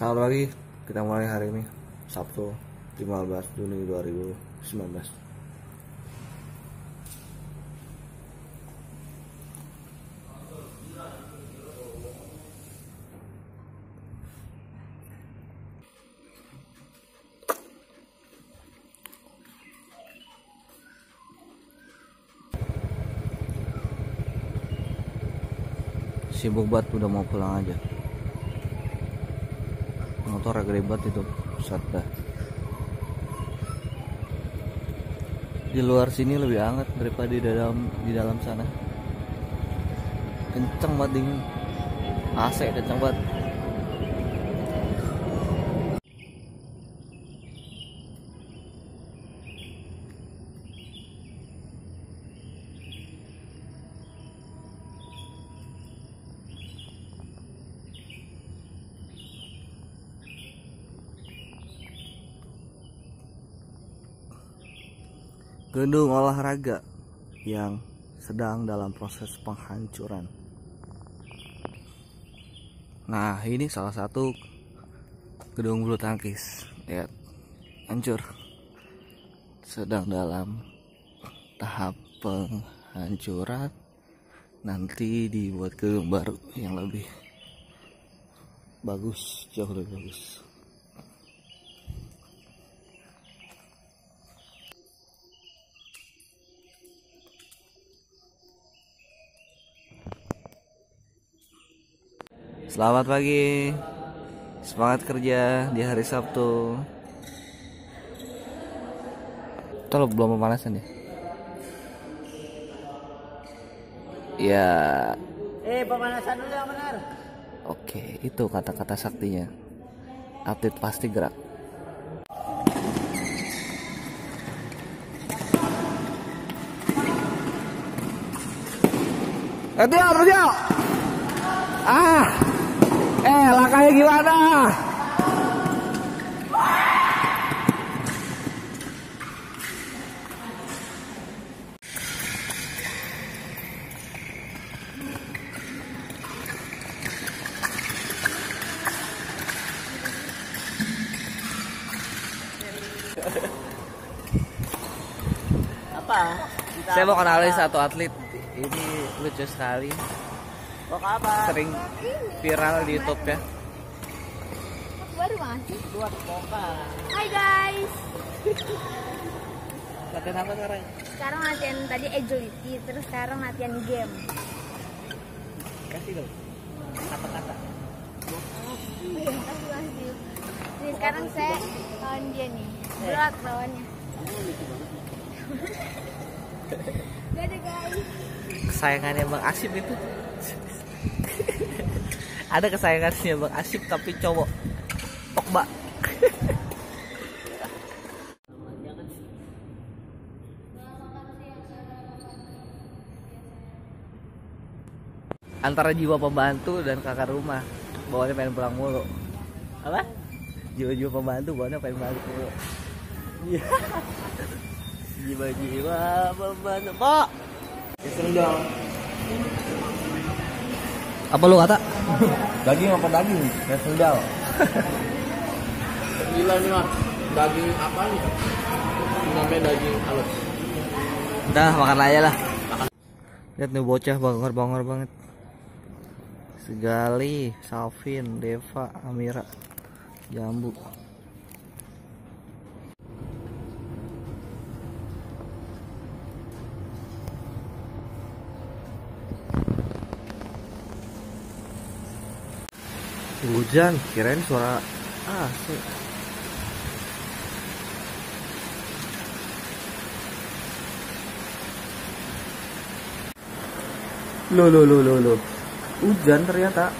Selamat pagi, kita mulai hari ini Sabtu 15 Juni 2019 Sibuk banget udah mau pulang aja motor agak ribet itu pusat dah. Di luar sini lebih hangat daripada di dalam di dalam sana. Kenceng banget dingin. AC kenceng banget gedung olahraga yang sedang dalam proses penghancuran. Nah, ini salah satu gedung bulu tangkis. Lihat, hancur. Sedang dalam tahap penghancuran. Nanti dibuat gedung baru yang lebih bagus, jauh lebih bagus. Selamat pagi. Semangat kerja di hari Sabtu. Tuh belum pemanasan ya? Ya. Eh, pemanasan dulu yang benar. Oke, itu kata-kata saktinya. Atlet pasti gerak. Ayo, Rojo! Ah! Eh, langkahnya gimana? Apa? Kita Saya mau kenalin satu atlet. Ini lucu sekali. Sering viral di YouTube ya. baru masih poka. Hai guys Latihan apa sekarang? sekarang latihan tadi agility terus sekarang latihan game Kasih dong. Kata-kata. nih sekarang saya lawan dia nih berat lawannya gak ada guys Kesayangannya Bang Asip itu. Ada kesayangannya Bang Asip tapi cowok. Pogba. Antara jiwa pembantu dan kakak rumah Bawaannya pengen pulang mulu Apa? Jiwa-jiwa pembantu bawaannya pengen balik mulu Iya. Jiwa-jiwa pembantu. Pak. Sendal. Apa lu kata? Daging apa daging? Kayak sendal. Gila nih, Mak. Daging apa nih? Namanya daging halus. Udah makan aja lah. Lihat nih bocah bangor-bangor banget. Segali, Salvin, Deva, Amira, Jambu. Hujan, kirain suara AC. Loh, loh, loh, loh, loh. Hujan ternyata.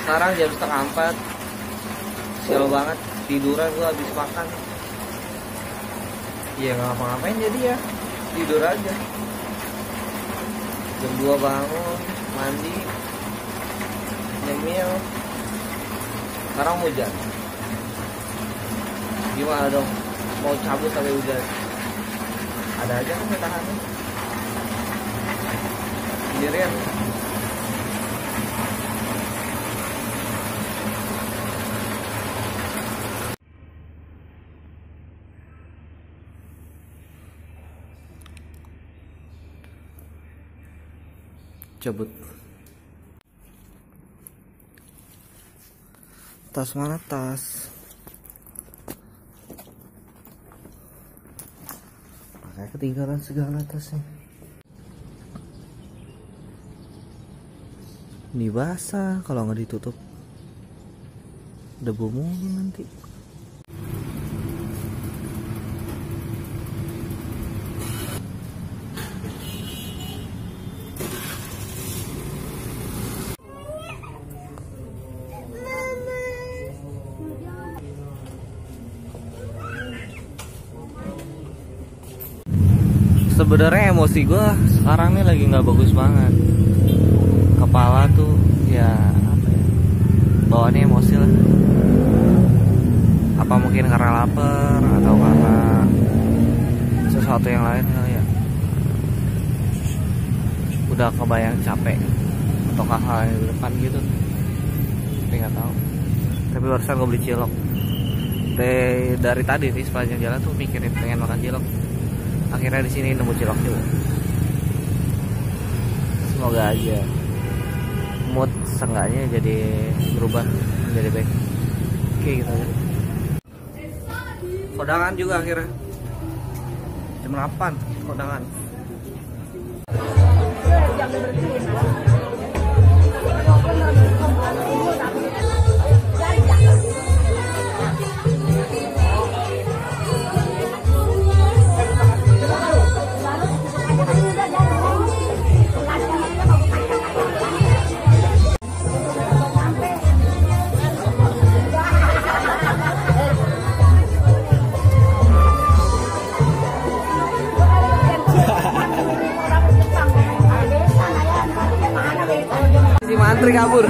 Sekarang jam setengah empat. Sial banget. Tiduran gua habis makan. Iya nggak ngapa-ngapain jadi ya. Tidur aja. Jam 2 bangun, mandi, nyemil. Sekarang hujan. Gimana dong? Mau cabut sampai hujan? Ada aja kan tahannya. sendirian cabut. Tas mana tas? Makanya ketinggalan segala tasnya. Ini basah kalau nggak ditutup. Debu mulu nanti sebenarnya emosi gue sekarang nih lagi nggak bagus banget. Kepala tuh ya apa ya bawaannya emosi lah. Apa mungkin karena lapar atau karena sesuatu yang lain kali ya? Udah kebayang capek atau hal yang di depan gitu. Tapi nggak tahu. Tapi barusan gue beli cilok. Dari, dari tadi nih sepanjang jalan tuh mikirin pengen makan cilok akhirnya di sini nemu cilok juga. Semoga aja mood seenggaknya jadi berubah menjadi baik. Oke gitu. Aja kondangan juga akhirnya. Jam 8 kondangan mantri kabur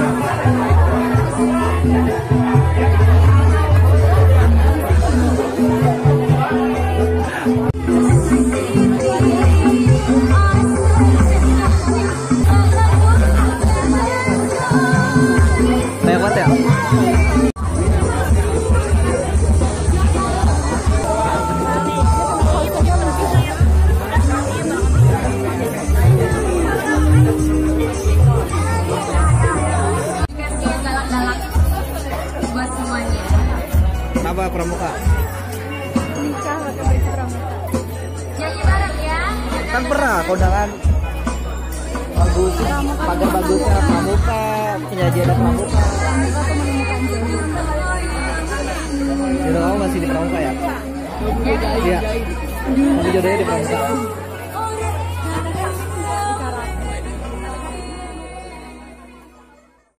pramuka Nikah pakai baju pramuka. Janji bareng ya. kan pernah kondangan bagus pagar bagusnya pramuka penyajian pramuka jodoh. Jodoh kamu masih di pramuka ya? Iya. Kamu jodohnya di pramuka.